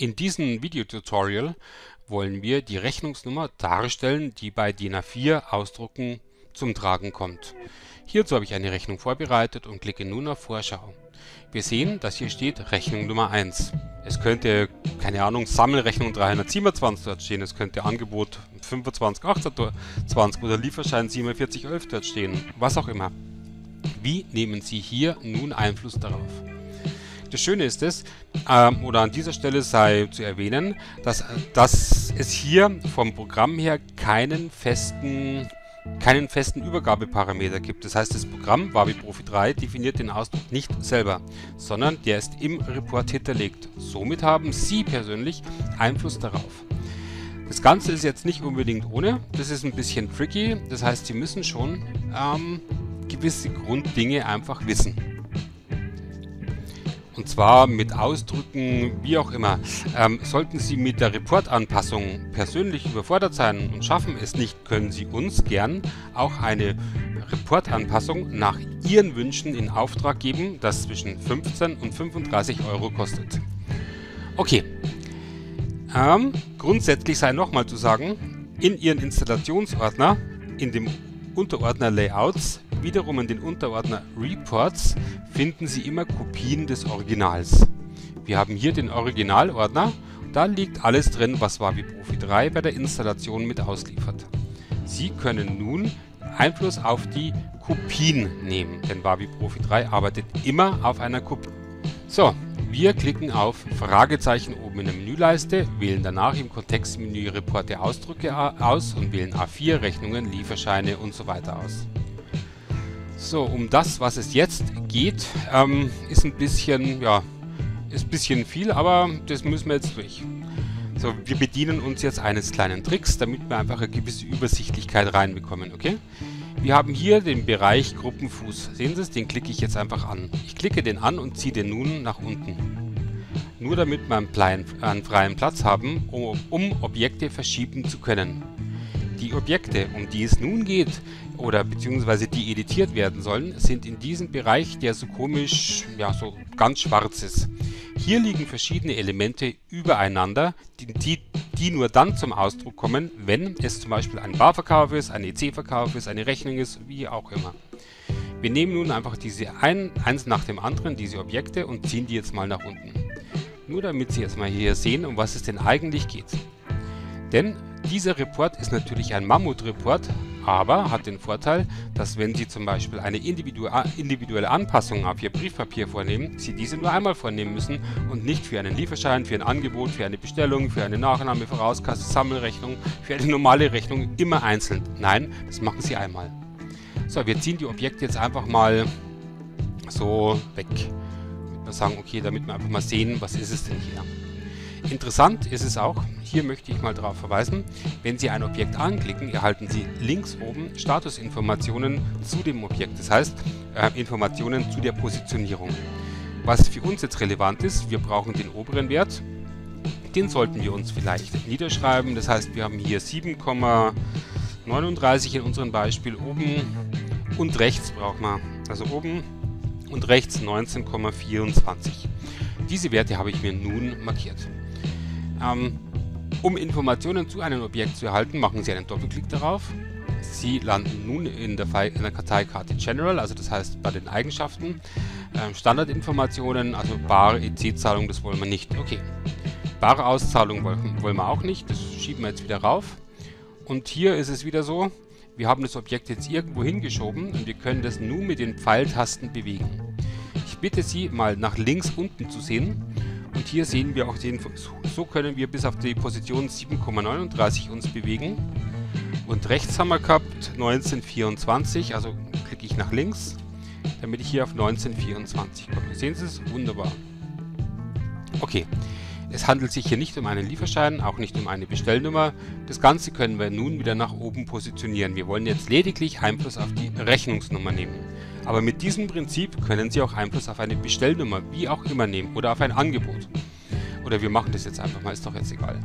In diesem Videotutorial wollen wir die Rechnungsnummer darstellen, die bei DIN A4 Ausdrucken zum Tragen kommt. Hierzu habe ich eine Rechnung vorbereitet und klicke nun auf Vorschau. Wir sehen, dass hier steht Rechnung Nummer 1. Es könnte, keine Ahnung, Sammelrechnung 327 dort stehen, es könnte Angebot 2528 oder Lieferschein 4711 dort stehen, was auch immer. Wie nehmen Sie hier nun Einfluss darauf? Das Schöne ist es, ähm, oder an dieser Stelle sei zu erwähnen, dass, dass es hier vom Programm her keinen festen keinen festen Übergabeparameter gibt. Das heißt, das Programm Wavi Profi 3 definiert den Ausdruck nicht selber, sondern der ist im Report hinterlegt. Somit haben Sie persönlich Einfluss darauf. Das Ganze ist jetzt nicht unbedingt ohne, das ist ein bisschen tricky, das heißt, Sie müssen schon ähm, gewisse Grunddinge einfach wissen. Und zwar mit Ausdrücken, wie auch immer. Ähm, sollten Sie mit der Reportanpassung persönlich überfordert sein und schaffen es nicht, können Sie uns gern auch eine Reportanpassung nach Ihren Wünschen in Auftrag geben, das zwischen 15 und 35 Euro kostet. Okay. Ähm, grundsätzlich sei nochmal zu sagen, in Ihren Installationsordner, in dem Unterordner Layouts Wiederum in den Unterordner Reports finden Sie immer Kopien des Originals. Wir haben hier den Originalordner, da liegt alles drin, was Wavi Profi 3 bei der Installation mit ausliefert. Sie können nun Einfluss auf die Kopien nehmen, denn Wavi Profi 3 arbeitet immer auf einer Kopie. So, wir klicken auf Fragezeichen oben in der Menüleiste, wählen danach im Kontextmenü Reporte Ausdrücke aus und wählen A4 Rechnungen, Lieferscheine und so weiter aus. So, um das, was es jetzt geht, ähm, ist ein bisschen, ja, ist ein bisschen viel, aber das müssen wir jetzt durch. So, wir bedienen uns jetzt eines kleinen Tricks, damit wir einfach eine gewisse Übersichtlichkeit reinbekommen, okay? Wir haben hier den Bereich Gruppenfuß. Sehen Sie es? Den klicke ich jetzt einfach an. Ich klicke den an und ziehe den nun nach unten. Nur damit wir einen freien Platz haben, um, um Objekte verschieben zu können. Die Objekte, um die es nun geht, oder beziehungsweise die editiert werden sollen, sind in diesem Bereich, der so komisch, ja so ganz schwarz ist. Hier liegen verschiedene Elemente übereinander, die, die, nur dann zum Ausdruck kommen, wenn es zum Beispiel ein Barverkauf ist, ein EC-Verkauf ist, eine Rechnung ist, wie auch immer. Wir nehmen nun einfach diese ein, eins nach dem anderen, diese Objekte und ziehen die jetzt mal nach unten. Nur damit Sie jetzt mal hier sehen, um was es denn eigentlich geht. Denn dieser Report ist natürlich ein Mammut-Report, aber hat den Vorteil, dass wenn Sie zum Beispiel eine individuelle Anpassung auf Ihr Briefpapier vornehmen, Sie diese nur einmal vornehmen müssen und nicht für einen Lieferschein, für ein Angebot, für eine Bestellung, für eine Nachnahme, Vorauskasse, Sammelrechnung, für eine normale Rechnung immer einzeln. Nein, das machen Sie einmal. So, wir ziehen die Objekte jetzt einfach mal so weg. Wir sagen, okay, damit wir einfach mal sehen, was ist es denn hier. Interessant ist es auch, hier möchte ich mal darauf verweisen, wenn Sie ein Objekt anklicken, erhalten Sie links oben Statusinformationen zu dem Objekt, das heißt äh, Informationen zu der Positionierung. Was für uns jetzt relevant ist, wir brauchen den oberen Wert, den sollten wir uns vielleicht niederschreiben, das heißt wir haben hier 7,39 in unserem Beispiel oben und rechts brauchen wir, also oben und rechts 19,24. Diese Werte habe ich mir nun markiert. Ähm, um Informationen zu einem Objekt zu erhalten, machen Sie einen Doppelklick darauf. Sie landen nun in der, in der Karteikarte General, also das heißt bei den Eigenschaften. Ähm, Standardinformationen, also bare EC-Zahlung, das wollen wir nicht. Okay. Bare Auszahlung wollen, wollen wir auch nicht, das schieben wir jetzt wieder rauf. Und hier ist es wieder so, wir haben das Objekt jetzt irgendwo hingeschoben und wir können das nun mit den Pfeiltasten bewegen. Ich bitte Sie mal nach links unten zu sehen und hier sehen wir auch den, so können wir bis auf die Position 7,39 uns bewegen. Und rechts haben wir gehabt 1924, also klicke ich nach links, damit ich hier auf 1924 komme. Sehen Sie es? Wunderbar. Okay, es handelt sich hier nicht um einen Lieferschein, auch nicht um eine Bestellnummer. Das Ganze können wir nun wieder nach oben positionieren. Wir wollen jetzt lediglich Einfluss auf die Rechnungsnummer nehmen. Aber mit diesem Prinzip können Sie auch Einfluss auf eine Bestellnummer, wie auch immer, nehmen oder auf ein Angebot. Oder wir machen das jetzt einfach mal, ist doch jetzt egal.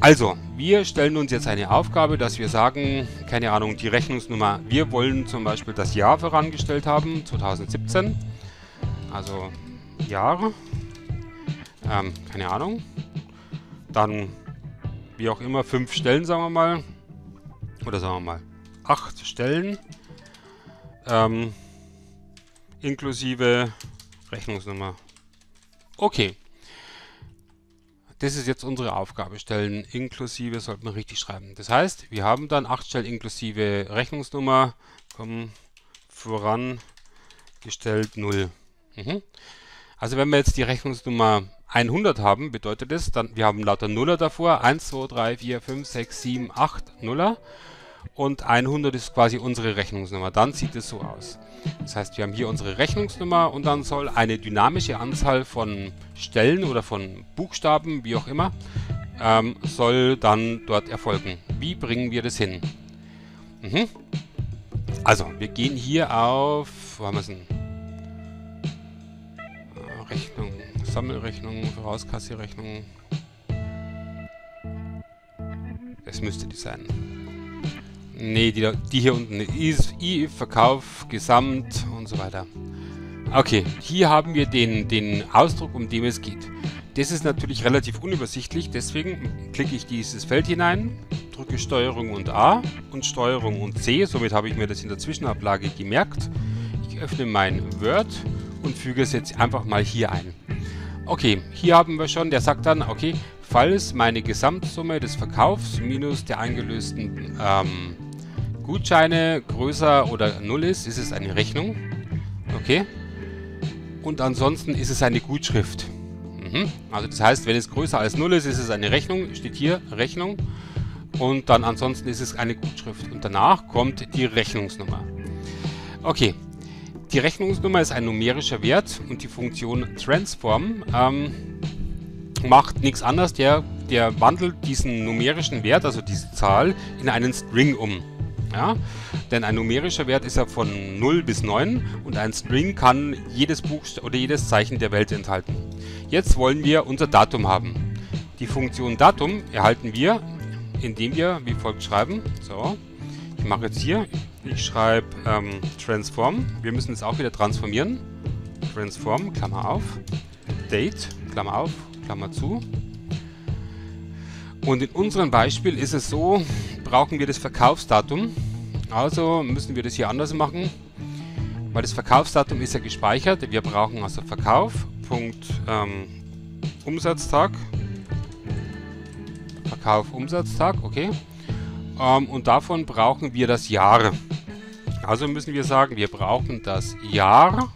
Also, wir stellen uns jetzt eine Aufgabe, dass wir sagen, keine Ahnung, die Rechnungsnummer, wir wollen zum Beispiel das Jahr vorangestellt haben, 2017. Also, Jahr, ähm, keine Ahnung, dann wie auch immer fünf Stellen, sagen wir mal. Oder sagen wir mal acht Stellen. Ähm, inklusive Rechnungsnummer. Okay. Das ist jetzt unsere Aufgabe. Stellen inklusive sollte man richtig schreiben. Das heißt, wir haben dann acht Stellen inklusive Rechnungsnummer. Kommen vorangestellt 0. Mhm. Also wenn wir jetzt die Rechnungsnummer 100 haben, bedeutet das, dann wir haben lauter Nuller davor. 1, 2, 3, 4, 5, 6, 7, 8 Nuller. Und 100 ist quasi unsere Rechnungsnummer. Dann sieht es so aus. Das heißt, wir haben hier unsere Rechnungsnummer und dann soll eine dynamische Anzahl von Stellen oder von Buchstaben, wie auch immer, ähm, soll dann dort erfolgen. Wie bringen wir das hin? Mhm. Also, wir gehen hier auf, wo haben wir es denn? Äh, Rechnung, Sammelrechnung, Vorauskassierrechnung. Das müsste die sein. Ne, die, die hier unten. Ist I, Verkauf, Gesamt und so weiter. Okay, hier haben wir den, den Ausdruck, um den es geht. Das ist natürlich relativ unübersichtlich, deswegen klicke ich dieses Feld hinein, drücke Steuerung und A und Steuerung und C, somit habe ich mir das in der Zwischenablage gemerkt. Ich öffne mein Word und füge es jetzt einfach mal hier ein. Okay, hier haben wir schon, der sagt dann, okay, falls meine Gesamtsumme des Verkaufs minus der eingelösten ähm, Gutscheine größer oder 0 ist, ist es eine Rechnung. Okay. Und ansonsten ist es eine Gutschrift. Mhm. Also das heißt, wenn es größer als 0 ist, ist es eine Rechnung. Steht hier Rechnung. Und dann ansonsten ist es eine Gutschrift. Und danach kommt die Rechnungsnummer. Okay. Die Rechnungsnummer ist ein numerischer Wert und die Funktion Transform ähm, macht nichts anderes. Der, der wandelt diesen numerischen Wert, also diese Zahl, in einen String um. Ja? Denn ein numerischer Wert ist ja von 0 bis 9 und ein String kann jedes Buchstabe oder jedes Zeichen der Welt enthalten. Jetzt wollen wir unser Datum haben. Die Funktion Datum erhalten wir, indem wir wie folgt schreiben. So, ich mache jetzt hier, ich schreibe ähm, Transform. Wir müssen es auch wieder transformieren. Transform, Klammer auf, Date, Klammer auf, Klammer zu. Und in unserem Beispiel ist es so, brauchen wir das Verkaufsdatum. Also müssen wir das hier anders machen, weil das Verkaufsdatum ist ja gespeichert. Wir brauchen also Verkauf, Punkt, ähm, Umsatztag. Verkauf, Umsatztag, okay. Ähm, und davon brauchen wir das Jahr. Also müssen wir sagen, wir brauchen das Jahr.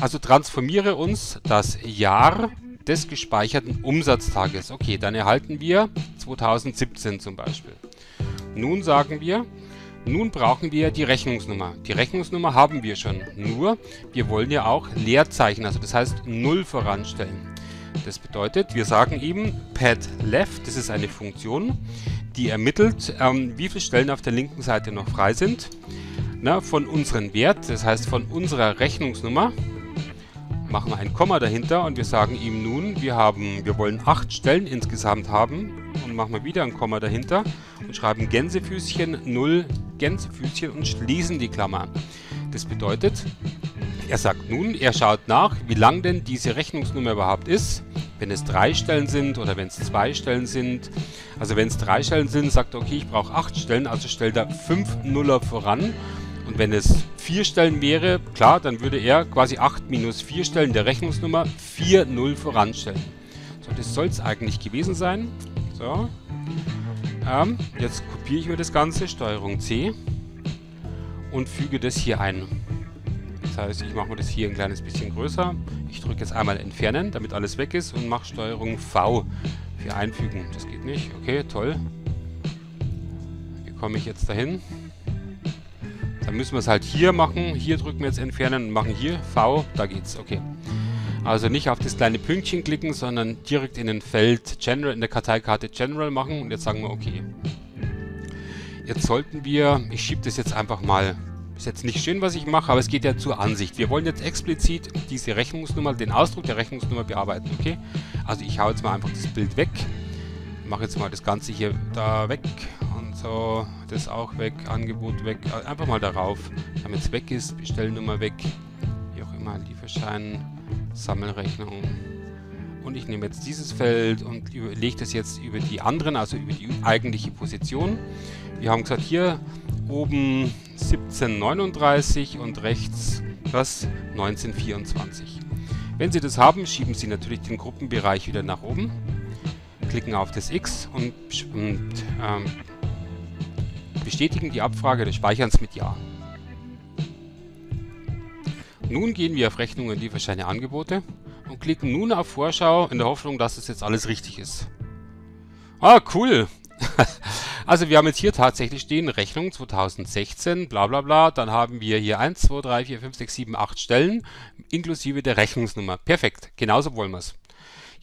Also transformiere uns das Jahr des gespeicherten Umsatztages. Okay, dann erhalten wir 2017 zum Beispiel. Nun sagen wir, nun brauchen wir die Rechnungsnummer. Die Rechnungsnummer haben wir schon, nur wir wollen ja auch Leerzeichen, also das heißt 0 voranstellen. Das bedeutet, wir sagen eben pad left, das ist eine Funktion, die ermittelt, ähm, wie viele Stellen auf der linken Seite noch frei sind, na, von unserem Wert, das heißt von unserer Rechnungsnummer machen wir ein Komma dahinter und wir sagen ihm nun, wir haben, wir wollen acht Stellen insgesamt haben und machen wir wieder ein Komma dahinter und schreiben Gänsefüßchen 0 Gänsefüßchen und schließen die Klammer. Das bedeutet, er sagt nun, er schaut nach, wie lang denn diese Rechnungsnummer überhaupt ist. Wenn es drei Stellen sind oder wenn es zwei Stellen sind. Also wenn es drei Stellen sind, sagt er, okay, ich brauche acht Stellen, also stellt er fünf Nuller voran und wenn es 4 Stellen wäre, klar, dann würde er quasi 8 minus 4 Stellen der Rechnungsnummer 4 0 voranstellen. So, das soll es eigentlich gewesen sein. So. Ähm, jetzt kopiere ich mir das Ganze, Steuerung C und füge das hier ein. Das heißt, ich mache mir das hier ein kleines bisschen größer. Ich drücke jetzt einmal entfernen, damit alles weg ist und mache Steuerung V für einfügen. Das geht nicht. Okay, toll. Wie komme ich jetzt dahin? Dann müssen wir es halt hier machen. Hier drücken wir jetzt entfernen und machen hier V. Da geht's. Okay. Also nicht auf das kleine Pünktchen klicken, sondern direkt in den Feld General, in der Karteikarte General machen. Und jetzt sagen wir okay. Jetzt sollten wir, ich schiebe das jetzt einfach mal, ist jetzt nicht schön, was ich mache, aber es geht ja zur Ansicht. Wir wollen jetzt explizit diese Rechnungsnummer, den Ausdruck der Rechnungsnummer bearbeiten, okay? Also ich hau jetzt mal einfach das Bild weg, mache jetzt mal das Ganze hier da weg so, das auch weg, Angebot weg, einfach mal darauf, damit es weg ist, Bestellnummer weg, wie auch immer, Lieferschein, Sammelrechnung und ich nehme jetzt dieses Feld und lege das jetzt über die anderen, also über die eigentliche Position. Wir haben gesagt, hier oben 1739 und rechts was 1924. Wenn Sie das haben, schieben Sie natürlich den Gruppenbereich wieder nach oben, klicken auf das X und, und ähm, bestätigen die Abfrage des Speicherns mit Ja. Nun gehen wir auf Rechnungen, Lieferscheine, Angebote und klicken nun auf Vorschau in der Hoffnung, dass es jetzt alles richtig ist. Ah, cool! also wir haben jetzt hier tatsächlich stehen Rechnung 2016, bla bla bla. Dann haben wir hier 1, 2, 3, 4, 5, 6, 7, 8 Stellen inklusive der Rechnungsnummer. Perfekt, genauso wollen wir es.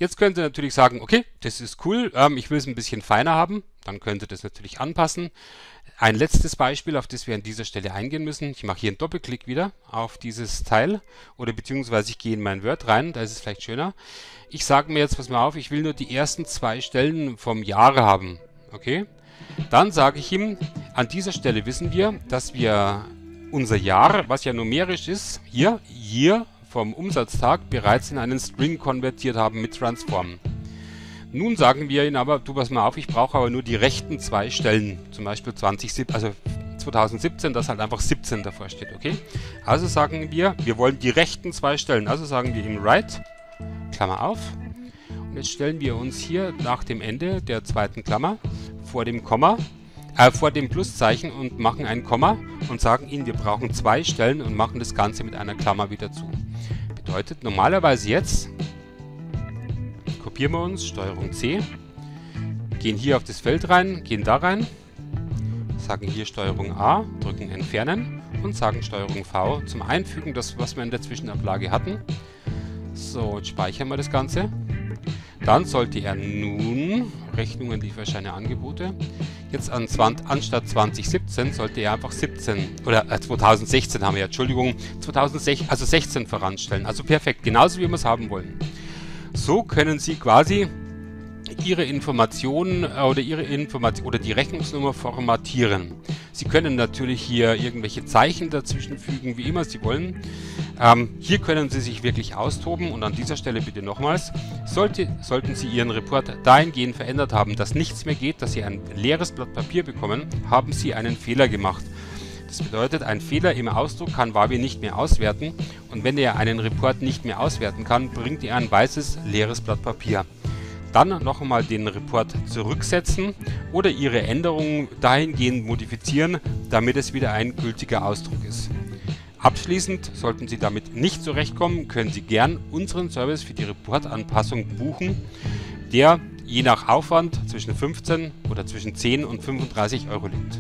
Jetzt könnt ihr natürlich sagen, okay, das ist cool, ähm, ich will es ein bisschen feiner haben. Dann könnt ihr das natürlich anpassen. Ein letztes Beispiel, auf das wir an dieser Stelle eingehen müssen. Ich mache hier einen Doppelklick wieder auf dieses Teil oder beziehungsweise ich gehe in mein Word rein, da ist es vielleicht schöner. Ich sage mir jetzt, pass mal auf, ich will nur die ersten zwei Stellen vom Jahr haben. Okay? Dann sage ich ihm, an dieser Stelle wissen wir, dass wir unser Jahr, was ja numerisch ist, hier, Year vom Umsatztag bereits in einen String konvertiert haben mit Transform. Nun sagen wir Ihnen aber, du pass mal auf, ich brauche aber nur die rechten zwei Stellen, zum Beispiel 20, also 2017, dass halt einfach 17 davor steht, okay? Also sagen wir, wir wollen die rechten zwei Stellen, also sagen wir ihm right, Klammer auf, und jetzt stellen wir uns hier nach dem Ende der zweiten Klammer vor dem Komma, äh, vor dem Pluszeichen und machen ein Komma und sagen ihnen, wir brauchen zwei Stellen und machen das Ganze mit einer Klammer wieder zu. Bedeutet normalerweise jetzt, kopieren wir uns, Steuerung C, gehen hier auf das Feld rein, gehen da rein, sagen hier Steuerung A, drücken Entfernen und sagen Steuerung V zum Einfügen, das was wir in der Zwischenablage hatten. So, jetzt speichern wir das Ganze. Dann sollte er nun Rechnungen, Lieferscheine, Angebote. Jetzt an 20, anstatt 2017 sollte er einfach 17 oder äh, 2016 haben wir, Entschuldigung, 2016, also 16 voranstellen. Also perfekt, genauso wie wir es haben wollen. So können Sie quasi Ihre Informationen äh, oder Ihre Information oder die Rechnungsnummer formatieren. Sie können natürlich hier irgendwelche Zeichen dazwischen fügen, wie immer Sie wollen. Ähm, hier können Sie sich wirklich austoben und an dieser Stelle bitte nochmals, sollte, sollten Sie Ihren Report dahingehend verändert haben, dass nichts mehr geht, dass Sie ein leeres Blatt Papier bekommen, haben Sie einen Fehler gemacht. Das bedeutet, ein Fehler im Ausdruck kann Wavi nicht mehr auswerten und wenn er einen Report nicht mehr auswerten kann, bringt er ein weißes, leeres Blatt Papier. Dann noch einmal den Report zurücksetzen oder Ihre Änderungen dahingehend modifizieren, damit es wieder ein gültiger Ausdruck ist. Abschließend, sollten Sie damit nicht zurechtkommen, können Sie gern unseren Service für die Reportanpassung buchen, der je nach Aufwand zwischen 15 oder zwischen 10 und 35 Euro liegt.